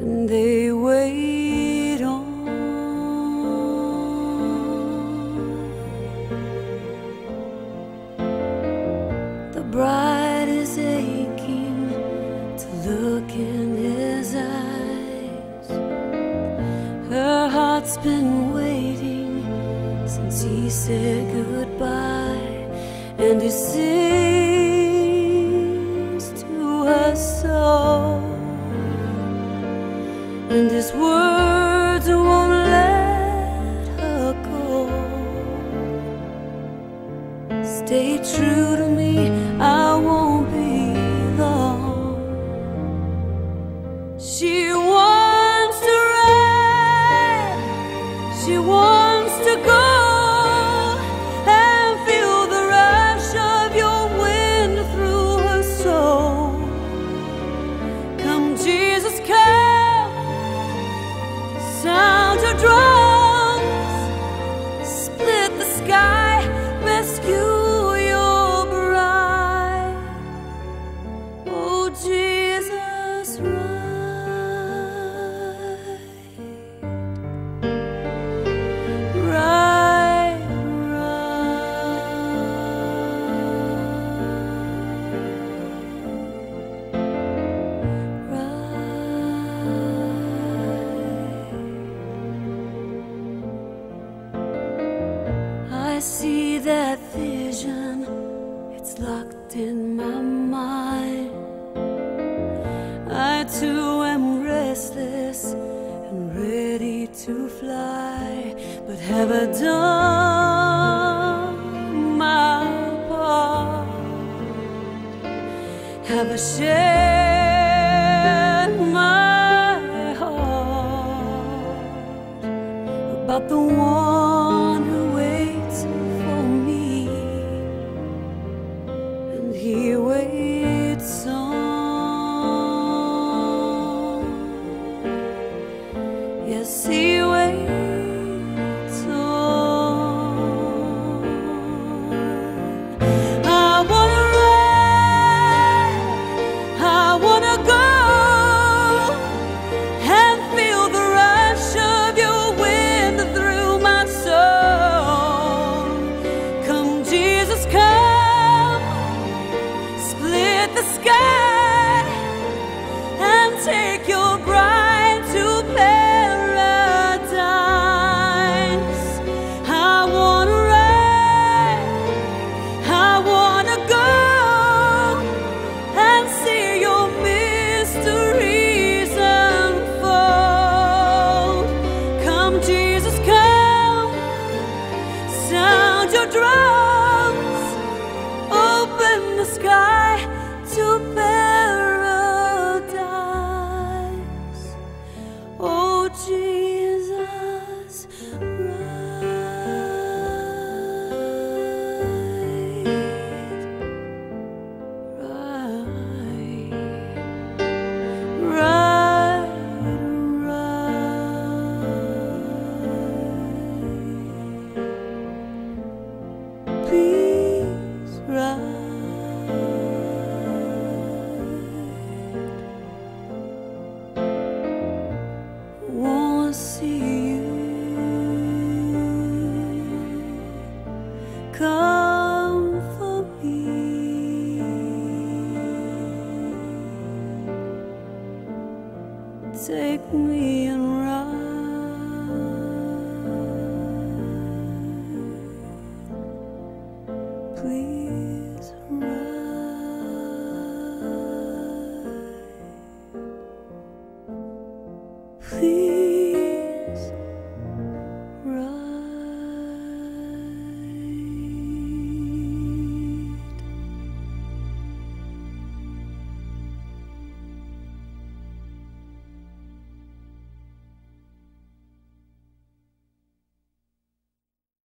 and they wait on. The bride is aching to look in his eyes. Her heart's been waiting since he said goodbye, and he sings and his words won't let her go. Stay true to me, I won't be long. She wants to ride, she wants to go I see that vision, it's locked in my mind. I too am restless and ready to fly, but have I done my part? Have I shared my heart about the one Jesus, come, sound your drums. Open the sky take me and ride. Please ride. Please.